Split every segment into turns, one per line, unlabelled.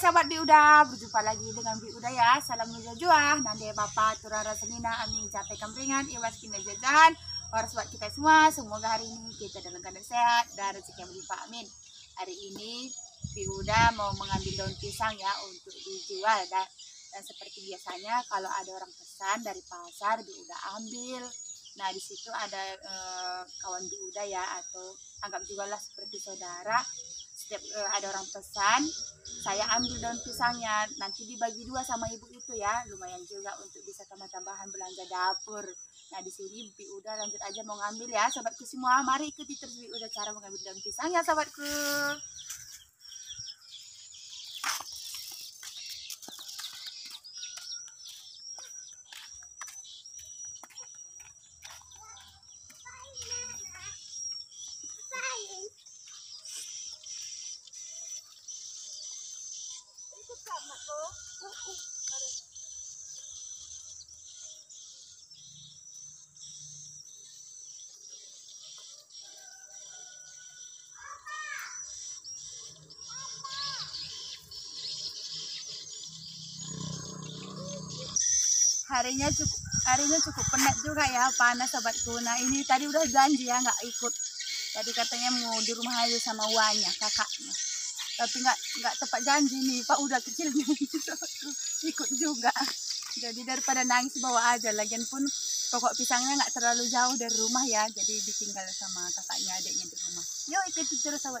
sahabat Bi Uda, berjumpa lagi dengan Bi Uda ya. Salam jua Nanti Bapak Turun Rasamina, Amin Capek Kamringan, Iwas Kina Jajahan. Orang sobat kita semua, semoga hari ini kita dalam keadaan sehat dan rezeki yang berlimpah. Amin. Hari ini Bi Uda mau mengambil daun pisang ya untuk dijual dan, dan seperti biasanya kalau ada orang pesan dari pasar Bi Uda ambil. Nah di situ ada eh, kawan Bi Uda ya atau anggap juga lah seperti saudara setiap uh, ada orang pesan saya ambil daun pisangnya. Nanti dibagi dua sama ibu itu ya. Lumayan juga untuk bisa tambah-tambahan belanja dapur. Nah di sini Bi udah lanjut aja mau ngambil ya sobatku semua. Mari ikuti terus Bi udah cara mengambil daun pisang ya sobatku harinya cukup harinya cukup penat juga ya panas sobatku. Nah ini tadi udah janji ya nggak ikut. Tadi katanya mau di rumah aja sama Wanya kakaknya. Tapi nggak nggak tepat janji nih pak udah kecil ikut juga. Jadi daripada nangis bawa aja. Lagian pun pokok pisangnya nggak terlalu jauh dari rumah ya jadi ditinggal sama kakaknya adiknya di rumah. Yuk ikuti terus sobat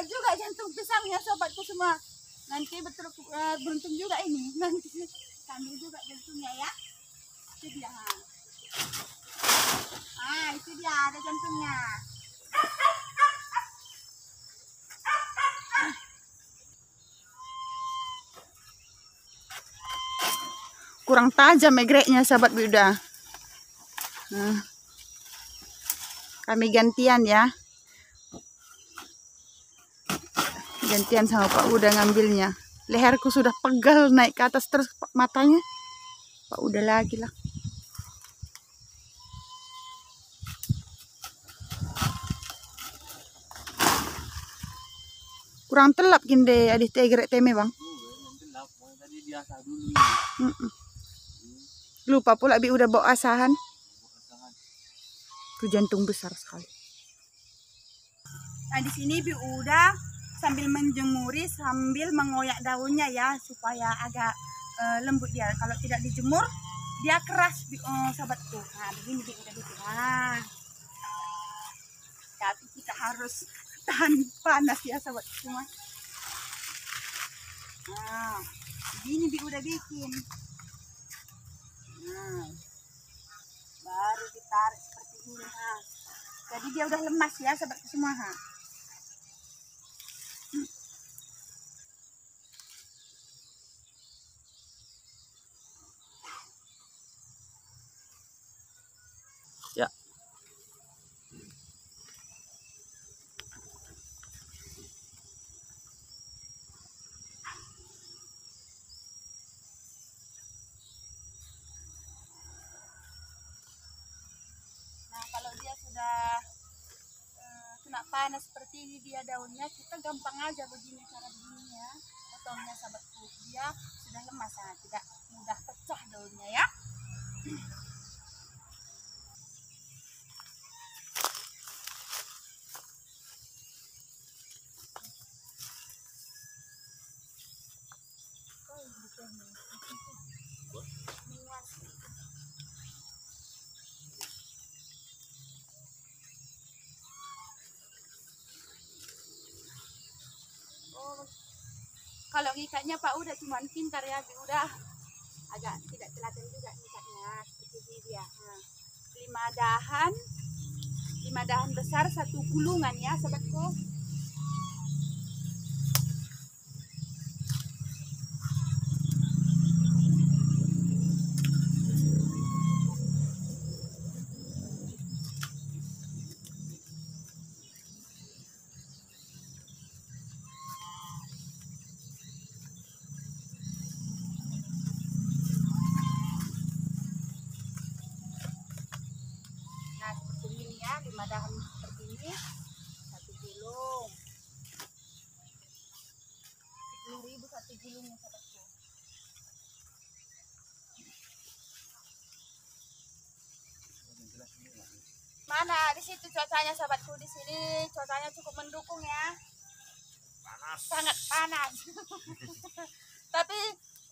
ada juga jantung pisangnya sobatku semua. Nanti betul uh, beruntung juga ini. Nanti sambil juga jantungnya ya. Itu dia. Ah, itu dia ada jantungnya. Kurang tajam egreknya sahabat Buddha. Nah, kami gantian ya. Gantian sama Pak Uda ngambilnya. Leherku sudah pegal naik ke atas terus matanya. Pak Uda lagi lah. Kurang telap kinde adih tegrek teme bang. Mm -mm. Lupa pula Bi udah bawa asahan. Itu jantung besar sekali. Nah di sini Bi udah sambil menjemuri sambil mengoyak daunnya ya supaya agak uh, lembut dia. Kalau tidak dijemur dia keras oh, sahabatku. Nah begini Bi udah bikin. Nah. Tapi kita harus tahan panas ya sahabat semua. Nah, begini Bi udah bikin. Nah, baru ditarik seperti ini. Nah, jadi dia udah lemas ya seperti semua. Ha.
Ya.
Nah, kalau dia sudah uh, kena panas seperti ini dia daunnya, kita gampang aja begini cara begini ya. Potongnya sahabatku, dia sudah lemas, nah, tidak mudah pecah daunnya ya. Kalau ngikatnya Pak udah cuman pintar ya Bi. Udah. Agak tidak telaten juga ngikatnya seperti ini dia nah, lima dahan lima dahan besar satu gulungan ya sobatku ya, lima dahan seperti ini, satu gulung. Sepuluh ribu satu gulungnya, sahabatku. Mana di situ cuacanya sahabatku di sini cuacanya cukup mendukung ya.
Panas.
Sangat panas. Tapi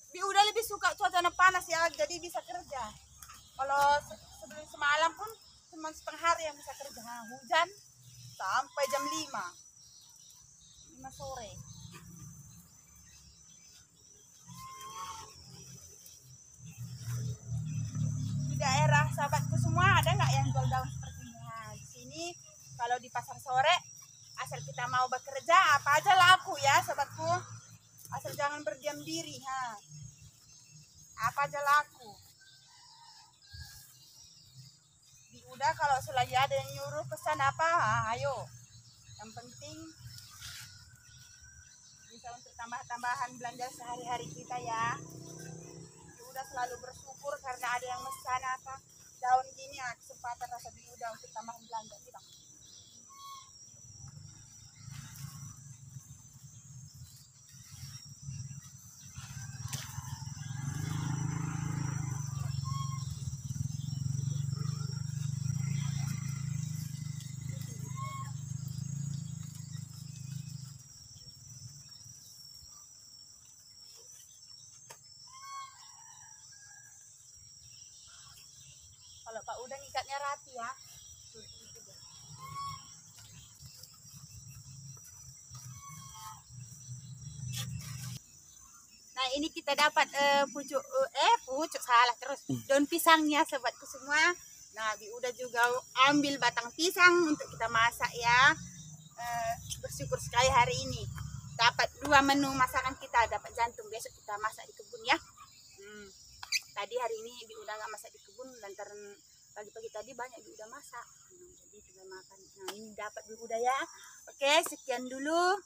Bi udah lebih suka cuacanya panas ya, jadi bisa kerja. Kalau se- sebelum semalam pun cuma setengah hari yang bisa kerja. Nah, hujan sampai jam 5. 5 sore. Di daerah sahabatku semua ada nggak yang jual daun seperti ini? Nah, di sini kalau di pasar sore asal kita mau bekerja apa aja laku ya sahabatku. Asal jangan berdiam diri, ha. Apa aja laku. Di udah kalau selagi ada yang nyuruh pesan apa, ha, ayo. Yang penting bisa untuk tambah-tambahan belanja sehari-hari kita ya. Udah selalu bersyukur karena ada yang mesan apa daun gini ya kesempatan rasa di udah untuk tambahan belanja kita. Kalau Pak Udah ngikatnya rapi ya. Tuh, deh. Nah ini kita dapat eh, pucuk eh pucuk salah terus daun pisangnya sobatku semua. Nah Bi udah juga ambil batang pisang untuk kita masak ya. Eh, bersyukur sekali hari ini dapat dua menu masakan kita dapat jantung besok kita masak di kebun ya. Hmm. Tadi hari ini Bi udah nggak masak di kebun lantaran pagi-pagi tadi banyak udah masak. Jadi kita makan. Nah ini dapat Bi udah ya. Oke sekian dulu.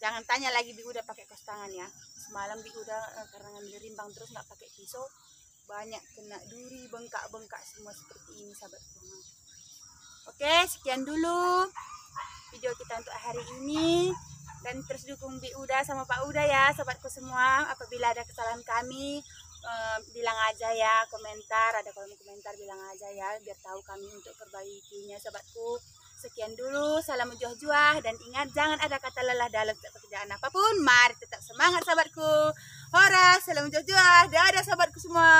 Jangan tanya lagi Bi udah pakai kos tangan ya. Semalam Bi udah eh, karena ngambil rimbang terus nggak pakai pisau banyak kena duri bengkak-bengkak semua seperti ini sahabat rumah. Oke sekian dulu video kita untuk hari ini dan terus dukung Bi Uda sama Pak Uda ya sobatku semua apabila ada kesalahan kami bilang aja ya komentar ada kolom komentar bilang aja ya biar tahu kami untuk perbaikinya. Sobatku sekian dulu. Salam juah-juah dan ingat jangan ada kata lelah dalam pekerjaan apa pun. Mari tetap semangat sahabatku hora salam juah-juah dadah sahabatku semua